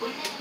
Wouldn't it